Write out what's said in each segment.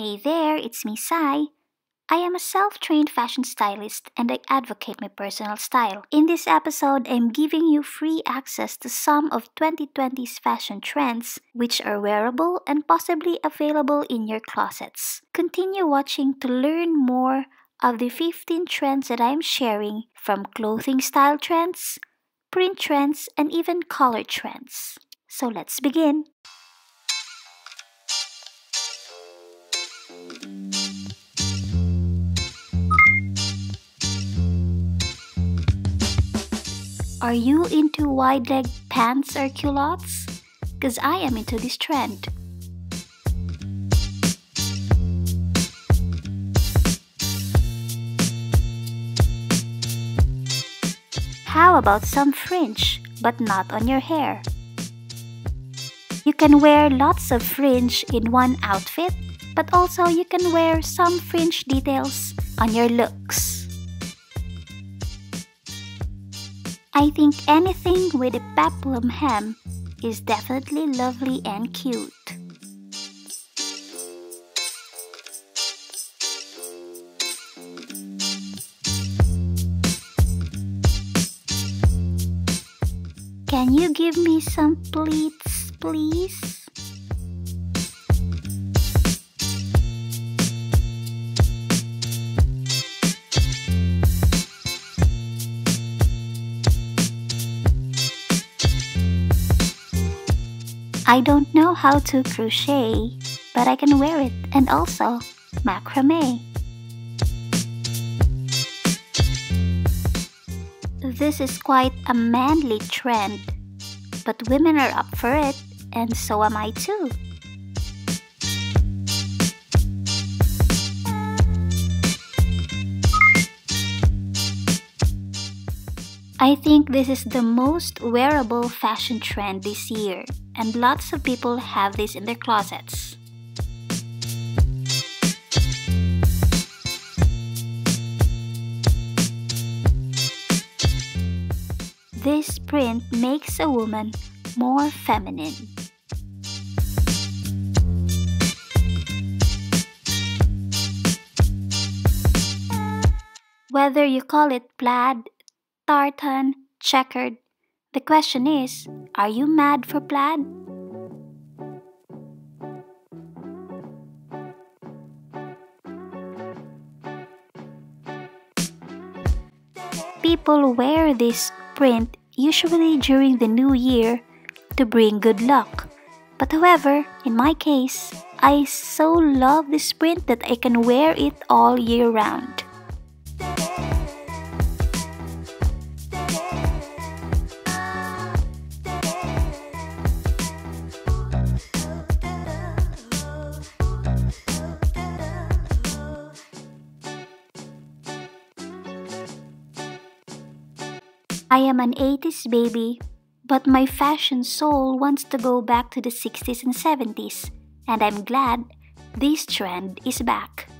Hey there, it's me, Sigh. I am a self trained fashion stylist and I advocate my personal style. In this episode, I'm giving you free access to some of 2020's fashion trends, which are wearable and possibly available in your closets. Continue watching to learn more of the 15 trends that I'm sharing from clothing style trends, print trends, and even color trends. So let's begin. Are you into wide leg pants or culottes? Because I am into this trend. How about some fringe, but not on your hair? You can wear lots of fringe in one outfit, but also you can wear some fringe details on your looks. I think anything with a peplum hem is definitely lovely and cute. Can you give me some pleats, please? I don't know how to crochet, but I can wear it and also macrame. This is quite a manly trend, but women are up for it and so am I too. I think this is the most wearable fashion trend this year and lots of people have this in their closets. This print makes a woman more feminine. Whether you call it plaid, tartan, checkered, the question is, are you mad for plaid? People wear this print usually during the new year to bring good luck. But however, in my case, I so love this print that I can wear it all year round. I am an 80s baby, but my fashion soul wants to go back to the 60s and 70s, and I'm glad this trend is back.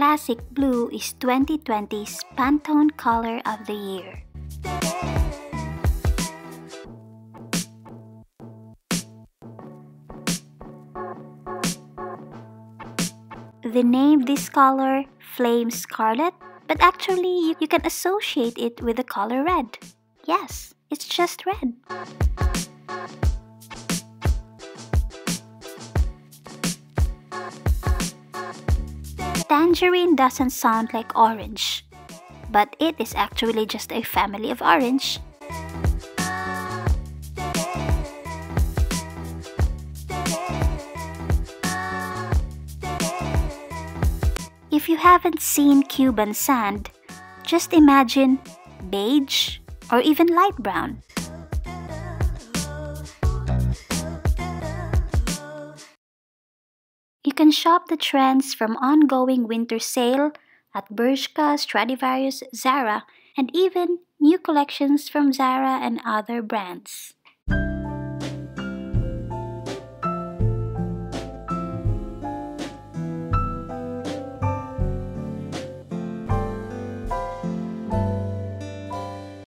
Classic Blue is 2020's Pantone Color of the Year. They named this color Flame Scarlet, but actually you can associate it with the color red. Yes, it's just red. Tangerine doesn't sound like orange, but it is actually just a family of orange. If you haven't seen Cuban sand, just imagine beige or even light brown. Can shop the trends from ongoing winter sale at Bershka, Stradivarius, Zara, and even new collections from Zara and other brands.